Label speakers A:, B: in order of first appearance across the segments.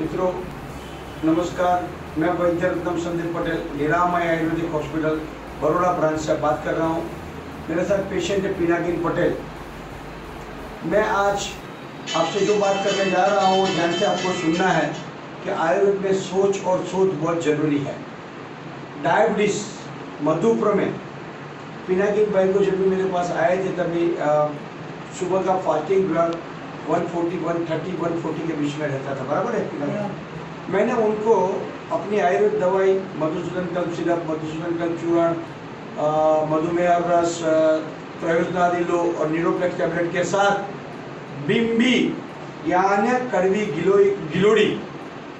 A: मित्रों, नमस्कार। मैं वैद्य रत्नम संदीप पटेल, निरामय आयुर्वेदिक हॉस्पिटल बड़ोड़ा ब्रांच से बात कर रहा हूँ। मेरे साथ पेशेंट है पिनाकिन पटेल। मैं आज आपसे जो बात करने जा रहा हूँ, ध्यान से आपको सुनना है कि आयुर्वेद में सोच और शोध बहुत ज़रूरी है। डायबिटीज़ मधुप्र में पिनाकिन भाई को जब भी मेरे पास आए थे, तभी सुबह का फास्टिंग ब्लड 140, 130, 140 के बीच में रहता था बराबर है? मैंने उनको अपनी आयुर्वेद दवाई मधुसूदन कल सिरप मधुसूदन कल चूर्ण मधुमेह रस अ, प्रयोजनादि लो और नीरोप्लेक्स टैबलेट के साथ बिम्बी यानी कड़वी गिलोई गिलोड़ी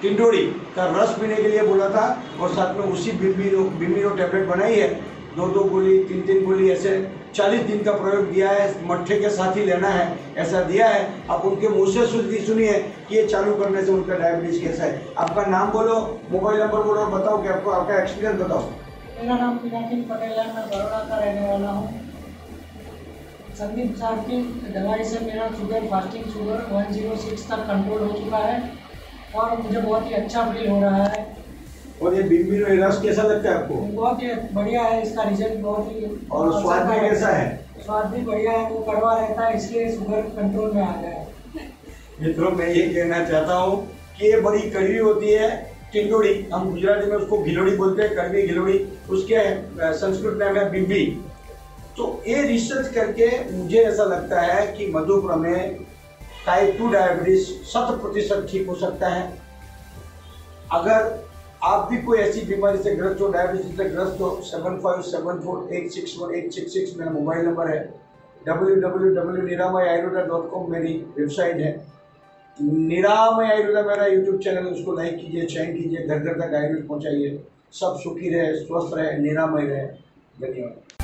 A: टिंडोड़ी का रस पीने के लिए बोला था और साथ में उसी बिम्बी बिम्बी टैबलेट बनाई है। दो दो गोली तीन तीन गोली ऐसे चालीस दिन का प्रयोग दिया है, मट्ठे के साथ ही लेना है, ऐसा दिया है। आप उनके मुँह से सुन सुनिए कि ये चालू करने से उनका डायबिटीज़ कैसा है। आपका नाम बोलो मोबाइल नंबर बोलो और बताओ कि आपको आपका एक्सपीरियंस बताओ।
B: मेरा नाम पटेल है, मैं बड़ौदा का रहने वाला हूँ। संदीप साहब की दवाई से मेरा शुगर फास्टिंग शुगर 106 तक कंट्रोल हो चुका है और मुझे बहुत ही अच्छा फील हो रहा है।
A: और ये बिम्बी रस कैसा लगता है आपको?
B: बहुत ही बढ़िया है इसका रिज़ल्ट बहुत ही
A: और स्वाद भी कैसा है?
B: स्वाद भी बढ़िया है वो कड़वा रहता है इसलिए शुगर कंट्रोल में आ गया है।
A: मित्रों मैं ये कहना चाहता हूँ कि ये बड़ी कड़वी होती है टिंडोड़ी हम गुजराती में उसको गिलोड़ी बोलते हैं कड़वी गिलोड़ी उसके संस्कृत नाम है बिम्बी तो ये रिसर्च करके मुझे ऐसा लगता है कि मधुप्र में टाइप टू डायबिटीज़ शत प्रतिशत ठीक हो सकता है। अगर आप भी कोई ऐसी बीमारी से ग्रस्त हो डायबिटीज़ से ग्रस्त हो seven five seven four eight six one eight six six मेरा मोबाइल नंबर है। W W W Niramay Ayurveda dot com मेरी वेबसाइट है। निरामय आयुर्वेदा मेरा यूट्यूब चैनल है, उसको लाइक कीजिए चैन कीजिए घर घर तक आयुर्वेद पहुँचाइए। सब सुखी रहे स्वस्थ रहे निरामय रहे। धन्यवाद।